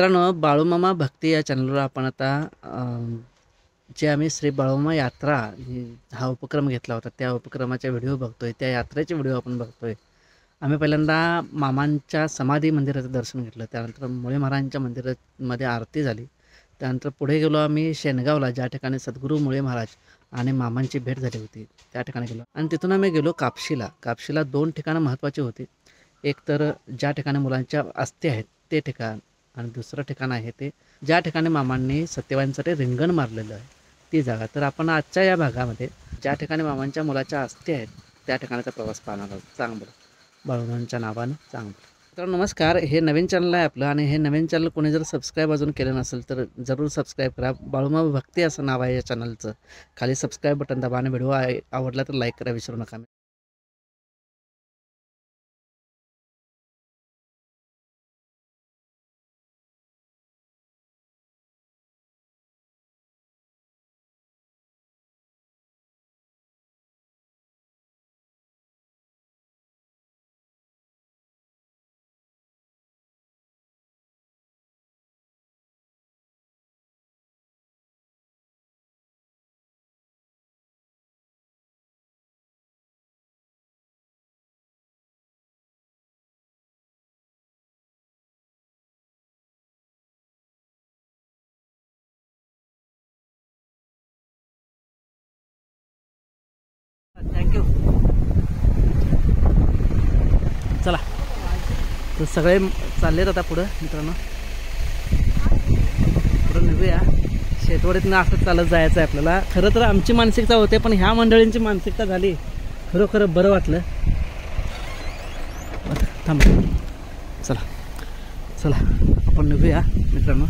मित्रांनो बाळूमामा भक्ती या चॅनलवर आपण आता जे आम्ही श्री बाळूमामा यात्रा हा उपक्रम घेतला होता त्या उपक्रमाचा व्हिडिओ बघतोय. त्या यात्रेचे व्हिडिओ आपण बघतोय. आम्ही पहिल्यांदा मामांच्या समाधी मंदिराचं दर्शन घेतलं. त्यानंतर मुळे महाराजांच्या मंदिरामध्ये आरती झाली. त्यानंतर पुढे गेलो आम्ही शेनगावला ज्या ठिकाणी सद्गुरू मुळे महाराज आणि मामांची भेट झाली होती त्या ठिकाणी गेलो. आणि तिथून आम्ही गेलो कापशीला. कापशीला दोन ठिकाणं महत्त्वाची होती. एक तर ज्या ठिकाणी मुलांच्या अस्थी आहेत ते ठिकाण. आणि दुसरं ठिकाण आहे ते ज्या ठिकाणी मामांनी सत्यवाईंसाठी रिंगण मारलेलं आहे. ती जागा. तर आपण आजच्या या भागामध्ये ज्या ठिकाणी मामांच्या मुलाच्या अस्थी आहेत त्या ठिकाणाचा प्रवास पाहणार आहोत. चांग बरं. बाळूमांच्या नावानं चांग तर नमस्कार हे नवीन चॅनल आहे आपलं आणि हे नवीन चॅनल कोणी जर सबस्क्राईब अजून केलं नसेल तर जरूर सबस्क्राईब करा. बाळूमा भक्ती असं नाव आहे या चॅनलचं खाली सबस्क्राईब बटन दाबा आणि व्हिडिओ आवडला तर लाईक करा विसरू नका. ठेव. चला. तर सगळे चाललेत आता पुढं मित्रांनो. पुढं निघूया. शेतवडीतनं असं चालत जायचं आहे आपल्याला. खरं तर आमची मानसिकता होते पण ह्या मंडळींची मानसिकता झाली. खरोखर बरं वाटलं. थांब. चला. चला. आपण निघूया मित्रांनो.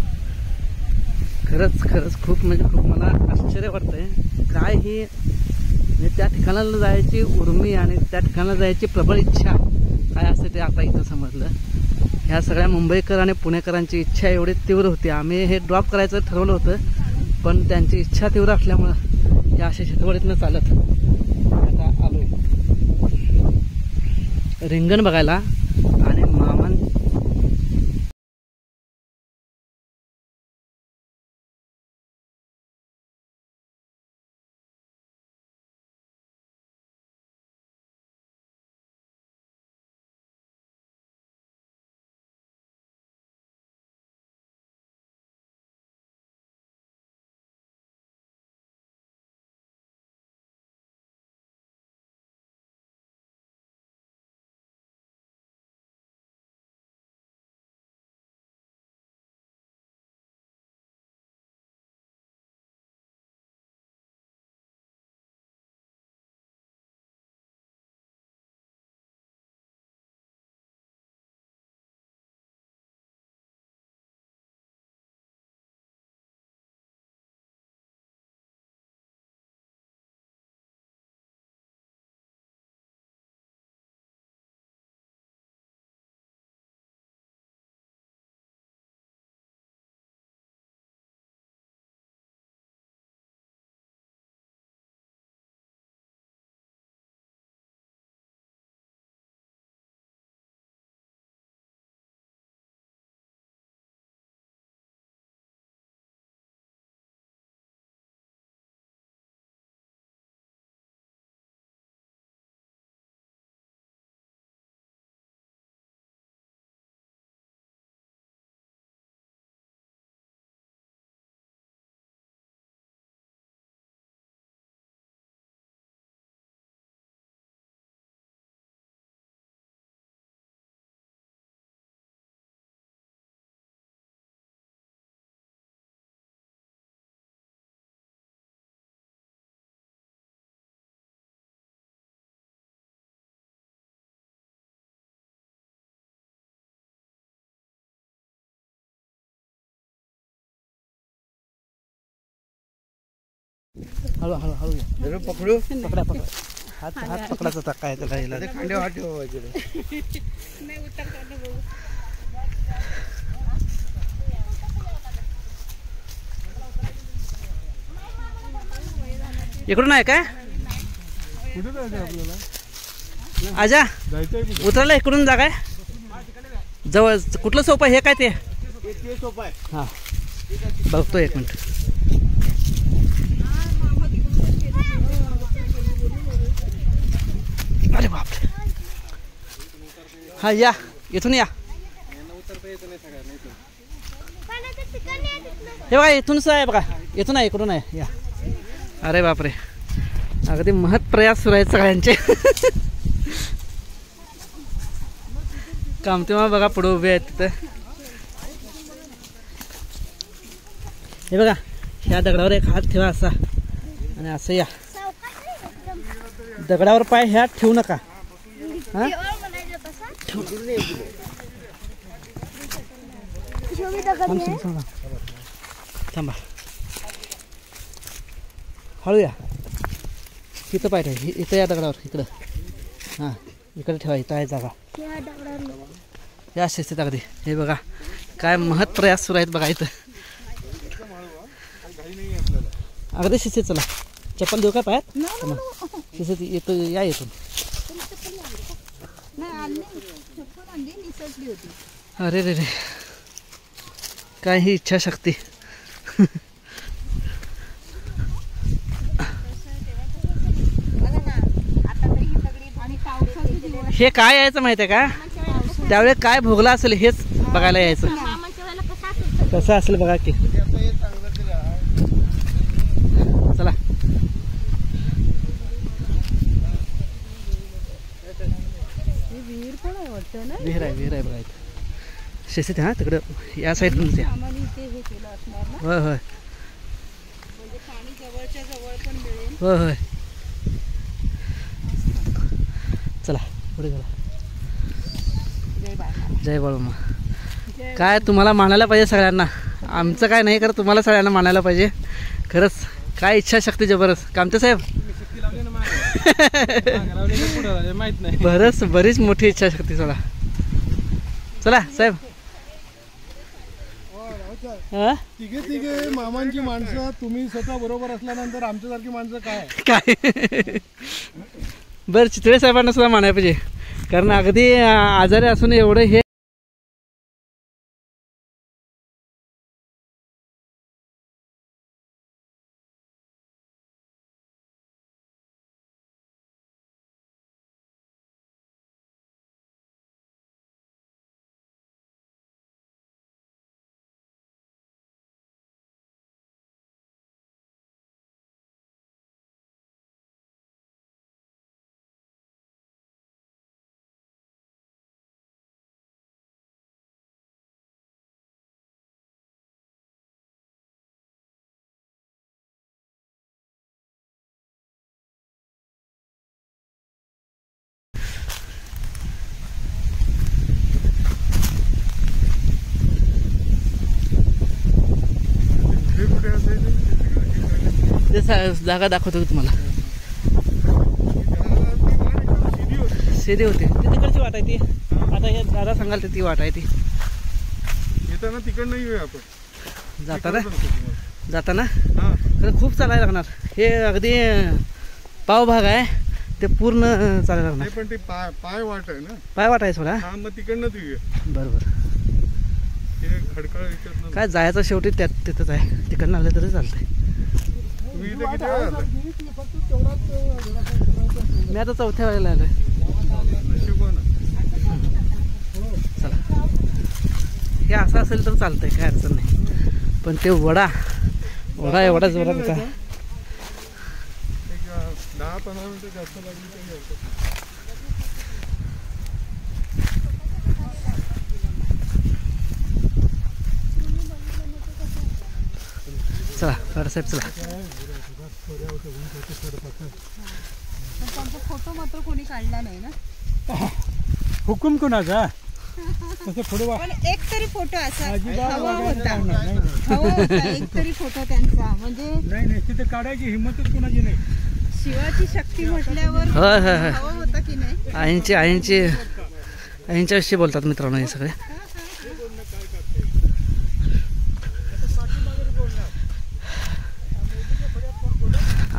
खरंच खरंच खूप म्हणजे खूप मला आश्चर्य वाटतंय. काय ही म्हणजे त्या ठिकाणाला जायची उर्मी आणि त्या ठिकाणाला जायची प्रबळ इच्छा काय असते ते आता इथं समजलं. ह्या सगळ्या मुंबईकर आणि पुणेकरांची इच्छा एवढी तीव्र होती. आम्ही हे ड्रॉप करायचं ठरवलं होतं पण त्यांची इच्छा तीव्र असल्यामुळं या अशा शेतवडीतनं चालत आता आलो रिंगण बघायला. हळू हळू हळू पकडू? पकडा पकडा. हात हात त्याला याला अरे खांडे इकडून आहे काय कुठे जायचं आपल्याला? आजा उतरायला इकडून जा काय? जवळ कुठलं सोपं हे काय ते? ते सोपं आहे. हां. बघतो एक मिनिट. अरे बापरे. हा या. इथून या. हे बघा इथूनच आहे बघा. इथून आहे इकडून आहे. या. अरे बापरे. अगदी महत् प्रयास सुरू आहेत सगळ्यांचे. कामतेमा बघा पुढे उभे आहेत तिथं. हे बघा ह्या दगडावर एक हात ठेवा असा. आणि असं या. दगडावर पाय ह्या ठेवू नका. हा? थांब, थांब, थांब. थांबा. हळू या इथं पाय ठेवा. इथं या दगडावर. इकडं. हां. इकडे ठेवा. इथं आहे जागा. या शिस्तीत अगदी. हे बघा. काय महत् प्रयास सुरू आहेत बघा इथं. अगदी शिस्तीत चला. चप्पल देऊ का पायात? शिस्तीत येतो या येतो. अरे रे रे. काय ही इच्छाशक्ती. हे काय यायचं माहिती आहे का? त्यावेळी काय भोगला असेल हेच बघायला यायचं. कसं असेल बघा की चला विहीर आहे विहीर आहे बघा. इथं शिस्तीत हां तिकडं या साईडूनच या. होय होय. होय होय. चला पुढे चला. जय बाळूमा काय तुम्हाला मानायला पाहिजे सगळ्यांना? आमचं काय नाही कर तुम्हाला सगळ्यांना मानायला पाहिजे. खरंच काय इच्छाशक्ती जबरदस्त. कामते साहेब? माहीत नाही. बरंच बरीच मोठी इच्छाशक्ती चला चला साहेब. हा? तिघे तिघे मामांची माणसं तुम्ही स्वतः बरोबर असल्यानंतर आमच्यासारखी माणसं काय? काय? बरं चितळे साहेबांना सुद्धा मानायला पाहिजे. कारण अगदी आजारी असून एवढं हे ते जागा दाखवतो की तुम्हाला. सीधी होती. ती तिकडची वाट आहे ती. आता हे दादा सांगाल ते ती वाट आहे ती. येताना तिकडनं येऊया आपण. जाताना? तिकडून जाताना? हा. तर खूप चालायला लागणार. हे अगदी अं, पावभाग आहे. ते पूर्ण चालायला लागणार. पण ते पाय पाय वाट आहे ना. पाय वाट आहे थोडा हा मग तिकडनंच येऊया. बरोबर. काय जायचं शेवटी त्यात तिथंच आहे. तिकडनं आलं तरी चालतंय तुम्ही इथे किती वेळ आला मी आता चौथ्या वेळेला आलोय. चला. हे असं असेल तर चालतंय काय अडचण नाही. पण ते वडा वडा एवढा जोरात दहा पंधरा मिनिटं जास्त लागली नाही. चला साहेब चला. त्यांचा फोटो मात्र कोणी काढला नाही ना. हुकुम कोणाचा? पण एक तरी फोटो असा हवा होता. हवा होता एक तरी फोटो त्यांचा. म्हणजे नाही नाही तिथे काढायची हिंमतच कोणाची नाही. शिवाची शक्ती म्हटल्यावर हवा होता की नाही? आईंची आईंची आईंच्याविषयी बोलतात मित्रांनो हे सगळे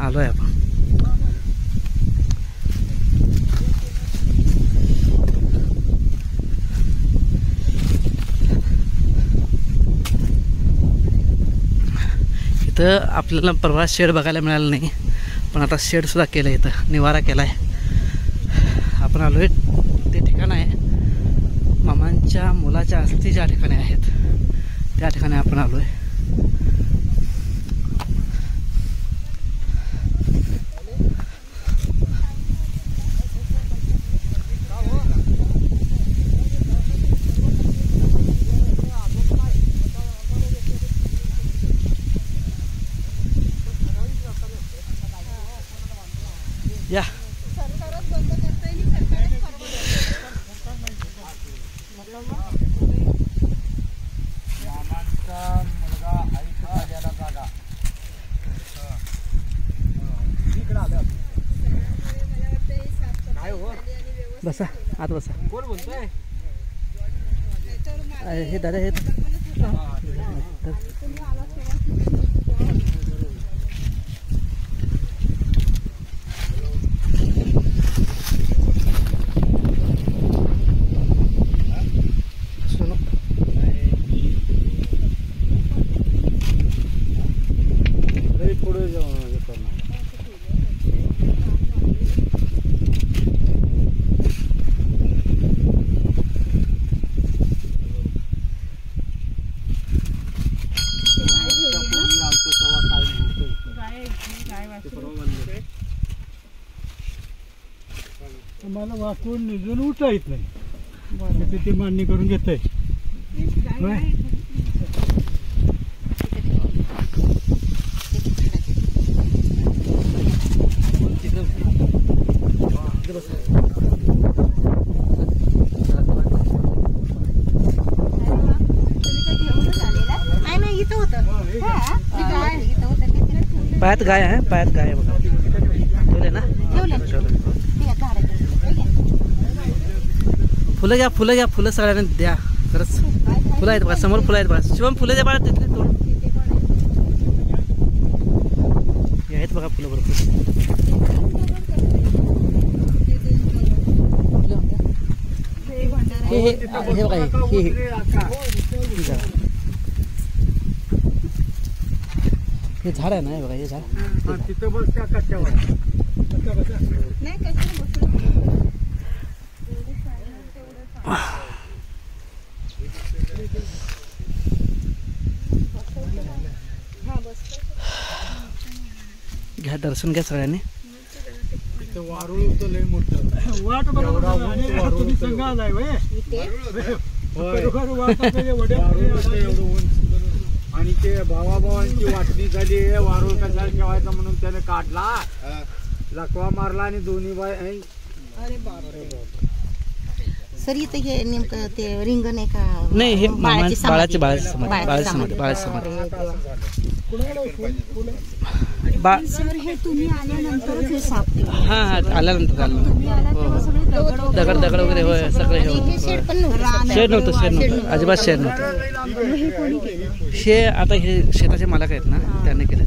आलोय आपण इथं आपल्याला परवा शेड बघायला मिळालं नाही. पण आता शेडसुद्धा केलं आहे इथं. निवारा केला आहे आपण आलो आहे ते ठिकाण आहे. मामांच्या मुलाच्या अस्थी ज्या ठिकाणी आहेत. त्या ठिकाणी आपण आलो आहे या सरकारच बंद करता येईल सरकारच परवडेल. मला वाटतं हे साफसफाई झाली आणि व्यवस्थित बसा आत बसा. हे दादा आहेत तुम्ही आवाज केला. सुनो मला वाकून निजून उठा येत नाही ते ते मान्य करून घेत आहे नाही नाही इथं होतं हा, इथं आहे. इथं होतं. ते तिला ठेवलं. पायात गाय आहे पायात गाय आहे बघा ठेवले ना ठेवलं. ठेवले. ते या झाडाच्या इथं. हे घ्या. फुलं घ्या फुलं घ्या फुलं सगळ्यांना द्या. खरंच. फुलं आहेत बघा समोर फुलं आहेत बघा. शिवम फुलं द्या बाळा तिथली तोड. हे आहेत बघा फुलं भरपूर. हे हे हे हे बघा झाड. हे झाड आहे ना हे बघा हे झाड. तिथं बस त्या कच्च्यावर नाही कशाला बसलं? घ्या दर्शन घ्या सगळ्यांनी. वारुळ होतं लय मोठं. वाट बरोबर आणि तुम्ही संघ आलाय ते भावाभावांची वाटणी झाली वारूळ कशाला ठेवायचा? म्हणून त्याने काढला. लकवा मारला आणि दोन्ही बाय सर इथं हे नेमकं ते रिंगण आहे का? नाही हे बाळाची. बाळाची बाळाची बाळाची. बा सर हे तुम्ही आल्यानंतरच हे साफ केलं हां हां आल्यानंतर आलं तुम्ही आला तेव्हा सगळे दगड दगड वगैरे होय सगळे शेड पण नव्हतं. शेड नव्हतं अजिबात शेड नव्हतं. हे आता हे शेताचे मालक आहेत ना त्याने केले.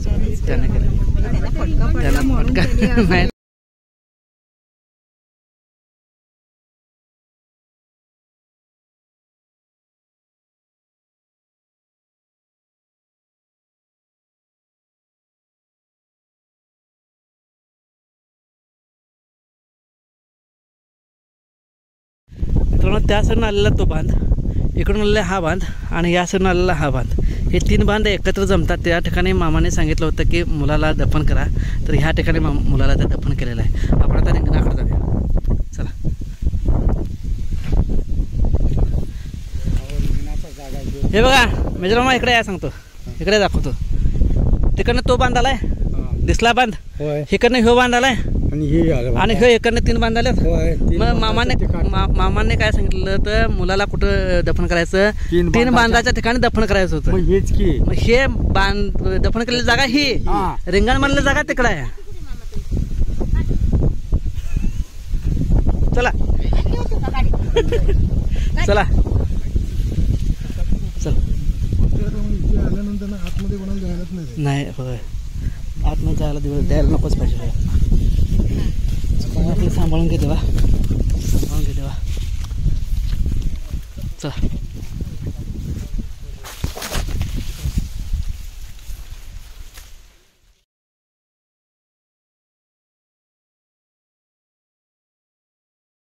त्याने केले. त्यांना फटका नाही. मित्रांनो त्या साईडनं आलेला तो बांध. इकडून आलेला हा बांध आणि या साईडनं आलेला हा बांध. हे तीन बांध एकत्र जमतात. त्या ठिकाणी मामाने सांगितलं होतं की मुलाला दफन करा. तर ह्या ठिकाणी मा मुलाला ते दफन केलेलं आहे. आपण आता रिंगणाकडे जाऊया. चला. हे बघा मेजरामा इकडे या सांगतो. इकडे दाखवतो. तिकडनं तो बांध आलाय. दिसला बांध. इकडनं ह्यो बांध आलाय. आणि हे आलं. आणि इकडनं तीन बांध आल्यात होय, तीन मग मामाने ठिकाण. मा- मामाने काय सांगितलं तर मुलाला कुठं दफन करायचं? तीन तीन बांधाच्या- बांधाच्या ठिकाणी दफन करायचं होतं. मग हेच की. मग हे बांध दफन केलेली जागा ही. हा. रिंगण म्हणलं जागा तिकडं आहे. चला. चला. आल्यानंतर आतमध्ये कोणाला जायलाच नाही. नाही होय. आतमध्ये जायला दिवस द्यायला नकोच पाहिजे. होय सांभाळून घे देवा सांभाळून घे देवा चला